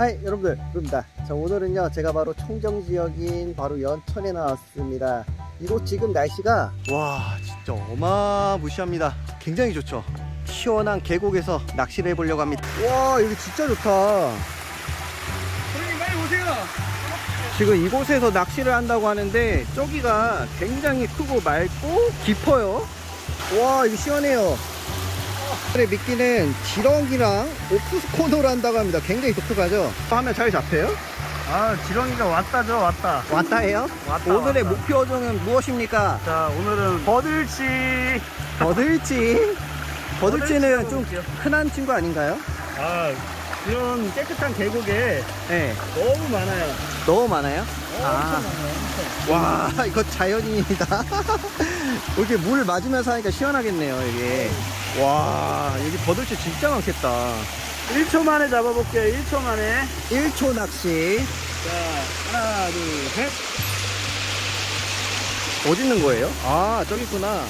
하이 여러분들. 루입니다. 자 오늘은요 제가 바로 청정 지역인 바로 연천에 나왔습니다. 이곳 지금 날씨가 와 진짜 어마무시합니다. 굉장히 좋죠? 시원한 계곡에서 낚시를 해보려고 합니다. 와 여기 진짜 좋다. 선생님 빨리 오세요. 지금 이곳에서 낚시를 한다고 하는데 저기가 굉장히 크고 맑고 깊어요. 와 이거 시원해요 미끼는 지렁이랑 옥수수 코너로 한다고 합니다 굉장히 독특하죠 하면 잘 잡혀요? 아 지렁이가 왔다죠 왔다. 왔다 해요? 왔다, 오늘의 왔다. 목표종은 무엇입니까? 자 오늘은 버들치. 버들치 버들치는 좀 흔한 친구 아닌가요? 아 이런 깨끗한 계곡에 네 너무 많아요. 너무 많아요? 엄청 아. 많아요. 엄청. 와 이거 자연인이다 이렇게 물 맞으면서 하니까 시원하겠네요 이게 와 여기 버들치 진짜 많겠다 1초 만에 잡아볼게요. 1초 만에. 1초 낚시 자 하나 둘 셋. 어디 있는 거예요? 아 저기 있구나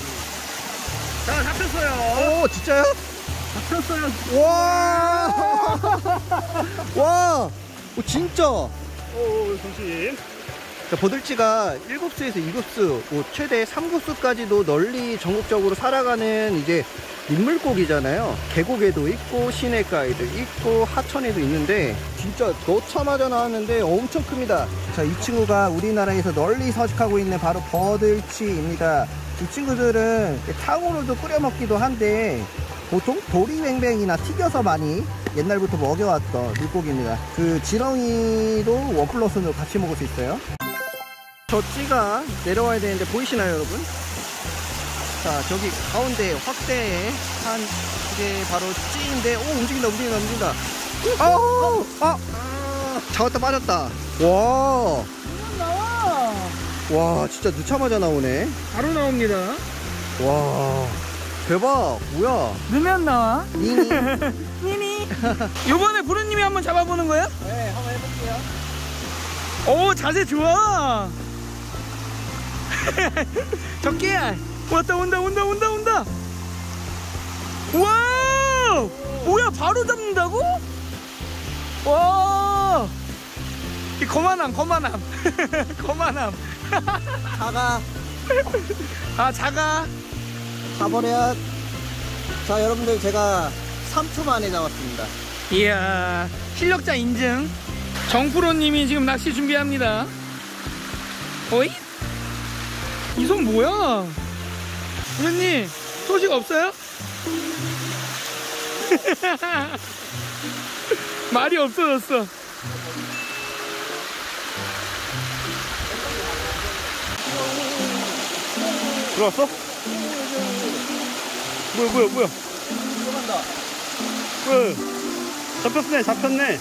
자 잡혔어요. 오 진짜요? 잡혔어요. 와! 와! 오, 진짜! 오 조심. 자, 버들치가 1급수에서 2급수, 뭐 최대 3급수까지도 널리 전국적으로 살아가는 이제 민물고기잖아요. 계곡에도 있고, 시내가에도 있고, 하천에도 있는데, 진짜 넣자마자 나왔는데 엄청 큽니다. 자, 이 친구가 우리나라에서 널리 서식하고 있는 바로 버들치입니다. 이 친구들은 탕후루도 끓여 먹기도 한데, 보통 도리뱅뱅이나 튀겨서 많이 옛날부터 먹여왔던 물고기입니다. 그 지렁이도 원 플러스로 같이 먹을 수 있어요. 저 찌가 내려와야 되는데 보이시나요 여러분? 자 저기 가운데 확대에 한 이게 바로 찌인데 오 움직인다 움직인다 움직인다 아우 아 잡았다 빠졌다 와와 나와. 진짜 넣자마자 나오네 바로 나옵니다. 와 대박 뭐야 넣으면 나와. 니니 니니. 요번에 부르님이 한번 잡아보는 거예요? 네 한번 해볼게요 오 자세 좋아. 적게야. 왔다 온다 온다 온다 온다. 와. 뭐야 바로 잡는다고? 와. 이 거만함 거만함 거만함. 가가 아 작아. 가버려 자 여러분들 제가 3초 만에 잡았습니다 이야 실력자 인증. 정프로님이 지금 낚시 준비합니다. 어이? 이 손 뭐야? 부모님 소식 없어요? 말이 없어졌어. 들어왔어? 뭐야 뭐야 뭐야? 들어간다 왜? 잡혔네 잡혔네.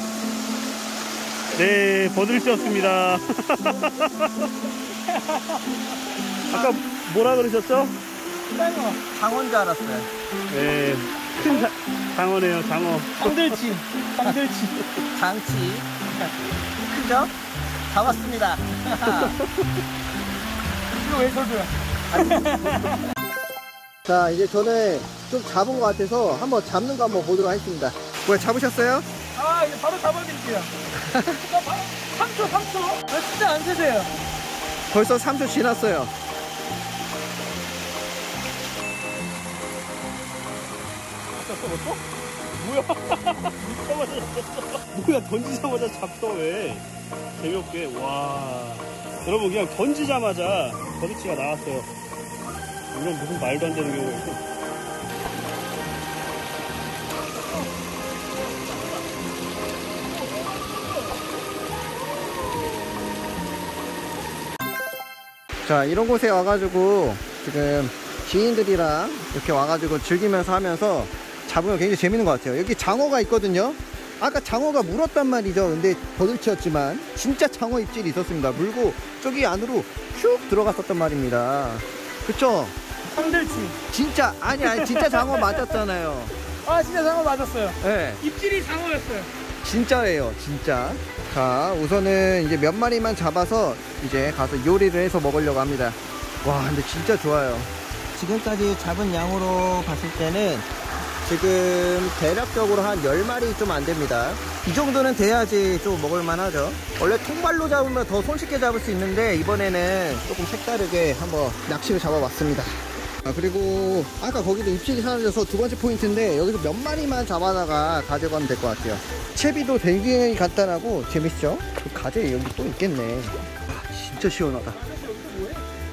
네 버들치였습니다. 아까 뭐라 그러셨죠? 장어인 줄 알았어요 네, 큰 자, 장어네요, 장어. 황들치 황들치 장치 크죠? 잡았습니다 이거 왜 저도요? 자 이제 저는 좀 잡은 것 같아서 한번 잡는 거 한번 보도록 하겠습니다 뭐야 잡으셨어요? 아, 이거 바로 잡아드릴게요. 나 바로 3초, 3초. 나 진짜 안 세세요. 벌써 3초 지났어요 뭐야? 뭐야, 던지자마자 잡혀, 왜? 재미없게, 와. 여러분, 그냥 던지자마자 버디치가 나왔어요. 이건 무슨 말도 안 되는 경우가 있어. 자 이런 곳에 와가지고 지금 지인들이랑 이렇게 와가지고 즐기면서 하면서 잡으면 굉장히 재밌는 것 같아요. 여기 장어가 있거든요. 아까 장어가 물었단 말이죠. 근데 버들치였지만 진짜 장어 입질이 있었습니다. 물고 저기 안으로 슉 들어갔었단 말입니다. 그쵸? 황들치. 진짜 아니 아니 진짜 장어 맞았잖아요. 아, 진짜 장어 맞았어요. 네. 입질이 장어였어요. 진짜예요 진짜. 자 우선은 이제 몇 마리만 잡아서 이제 가서 요리를 해서 먹으려고 합니다. 와 근데 진짜 좋아요. 지금까지 잡은 양으로 봤을 때는 지금 대략적으로 한 10마리 좀 안 됩니다. 이 정도는 돼야지 좀 먹을만 하죠. 원래 통발로 잡으면 더 손쉽게 잡을 수 있는데 이번에는 조금 색다르게 한번 낚시를 잡아봤습니다. 아 그리고 아까 거기도 입질이 사라져서 두 번째 포인트인데 여기서 몇 마리만 잡아다가 가져가면 될 것 같아요. 채비도 굉장히 간단하고 재밌죠? 그 가재 여기 또 있겠네. 아 진짜 시원하다.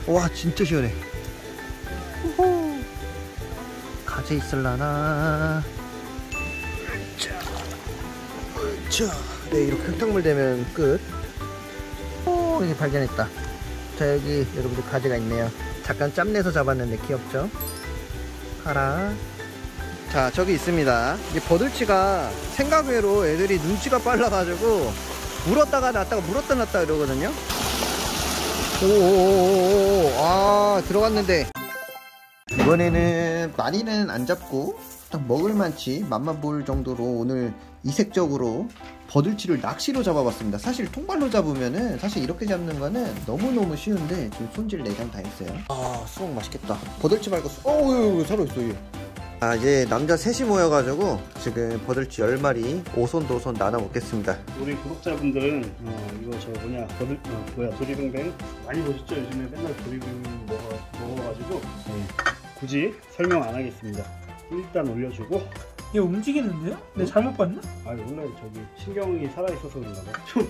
와 진짜 시원해. 가재 있을라나. 자, 자, 네 이렇게 흙탕물 되면 끝. 오 여기 발견했다. 자 여기 여러분들 가재가 있네요. 잠깐 짬내서 잡았는데 귀엽죠? 하나. 자 저기 있습니다. 이 버들치가 생각외로 애들이 눈치가 빨라가지고 물었다가 놨다가 물었다 놨다 이러거든요. 오오오오 아 들어갔는데 이번에는 많이는 안 잡고 딱 먹을만치 맛만 볼 정도로 오늘 이색적으로 버들치를 낚시로 잡아봤습니다. 사실 통발로 잡으면은 사실 이렇게 잡는 거는 너무너무 쉬운데 지금 손질 내장 다 했어요. 아 수박 맛있겠다. 버들치 말고 수... 어우 살아있어 얘. 아 이제 남자 셋이 모여가지고 지금 버들치 10마리 오손도손 나눠 먹겠습니다. 우리 구독자분들은 어, 이거 저 뭐냐 버들 어, 뭐야 도리뱅뱅 많이 보셨죠? 요즘에 맨날 도리뱅뱅 먹어 먹어가지고 네. 굳이 설명 안 하겠습니다. 일단 올려주고 얘 움직이는데요? 내가 잘못 봤나? 아 원래 저기 신경이 살아 있어서 그런가 봐. 좀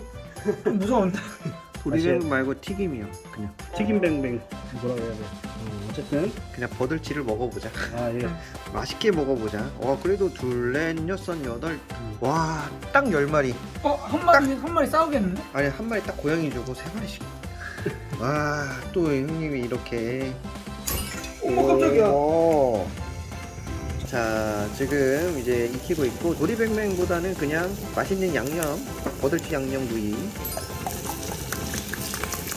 좀 무서운데? 도리뱅 말고 튀김이요. 그냥 튀김뱅뱅 뭐라고 해야 돼? 어, 어쨌든 그냥 버들치를 먹어보자. 아 예. 맛있게 먹어보자. 와 그래도 둘, 넷, 여섯, 여덟. 와딱 10마리. 어? 한 마리 한 마리 싸우겠는데? 아니 한 마리 딱 고양이 주고 세 마리씩. 와 또 형님이 이렇게. 어, 깜짝이야. 오. 자 지금 이제 익히고 있고 도리뱅뱅보다는 그냥 맛있는 양념 버들치 양념 구이.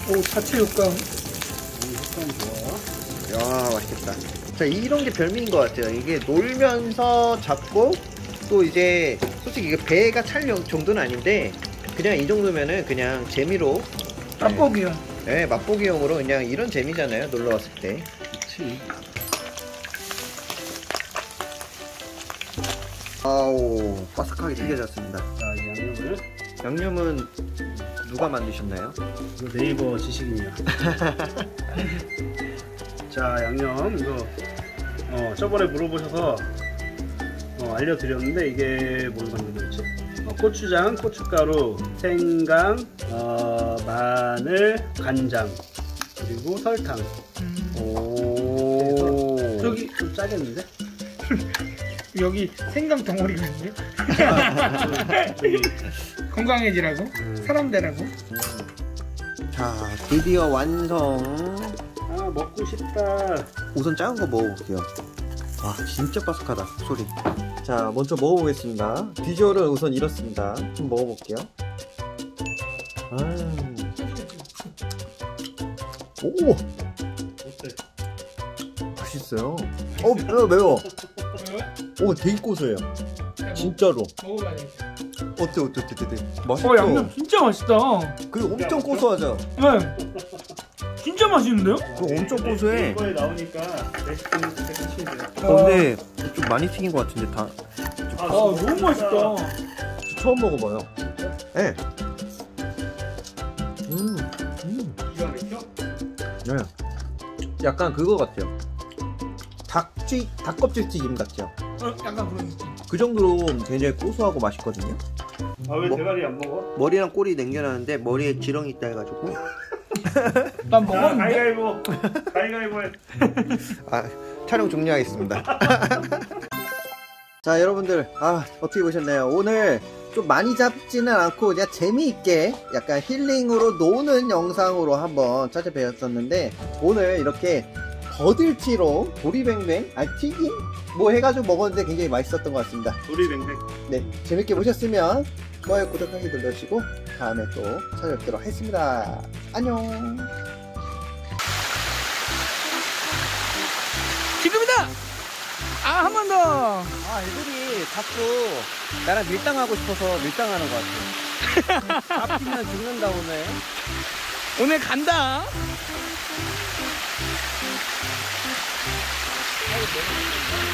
오 자체 효과 이 식감 좋아. 야 맛있겠다. 자 이런 게 별미인 것 같아요. 이게 놀면서 잡고 또 이제 솔직히 이게 배가 찰 정- 정도는 아닌데 그냥 이 정도면은 그냥 재미로 맛보기요 네, 맛보기용으로 그냥 이런 재미잖아요. 놀러 왔을 때. 그렇지. 아우 바삭하게 튀겨졌습니다. 자 이 양념을 양념은 누가 만드셨나요? 이거 네이버 지식인이야. 자 양념 이거 어, 저번에 물어보셔서 어, 알려드렸는데 이게 뭘 만들었지? 어, 고추장, 고춧가루, 생강, 어, 마늘, 간장 그리고 설탕. 저기 좀 짜겠는데? 여기 생강 덩어리가 있네 저기 건강해지라고? 음. 사람 되라고? 자, 드디어 완성. 아 먹고 싶다. 우선 작은 거 먹어볼게요. 와, 진짜 바삭하다. 소리. 자, 먼저 먹어보겠습니다. 비주얼은 우선 이렇습니다. 좀 먹어볼게요. 아. 오! 맛있어요. 어, 매워, 매워. 왜? 오, 되게 고소해요. 진짜로. 먹어봐야 돼 어때, 어때, 어때, 어때. 맛있죠? 어 양념 진짜 맛있다 그 엄청 고소하죠? 네 진짜 맛있는데요? 그거 엄청 고소해. 이거에 나오니까 레시피는 진짜. 어, 근데 좀 많이 튀긴 것 같은데, 다. 아 너무 맛있다 처음 먹어봐요. 예. 네. 음, 음. 기가 막혀? 네. 약간 그거 같아요. 닭쥐, 닭껍질 튀김 같죠? 어, 약간 그런 느낌 그 정도로 굉장히 고소하고 맛있거든요. 아왜 뭐? 대가리 안 먹어? 머리랑 꼬리 남겨놨는데 머리에 지렁이 있다 해가지고. 난 자, 먹었는데? 가위가위보. 가위가위보 해. 아, 촬영 종료하겠습니다. 자, 여러분들, 아, 어떻게 보셨나요? 오늘 좀 많이 잡지는 않고 그냥 재미있게 약간 힐링으로 노는 영상으로 한번 찾아뵈었었는데 오늘 이렇게 버들치로 도리뱅뱅, 아니 튀김? 뭐 해가지고 먹었는데 굉장히 맛있었던 것 같습니다. 도리뱅뱅. 네, 재밌게 보셨으면 좋아요, 구독하기 눌러주시고 다음에 또 찾아뵙도록 하겠습니다. 안녕. 지금이다! 아 한 번 더! 아, 애들이 자꾸 나랑 밀당하고 싶어서 밀당하는 것 같아. 잡히면 죽는다, 오늘. 오늘 간다 Thank you.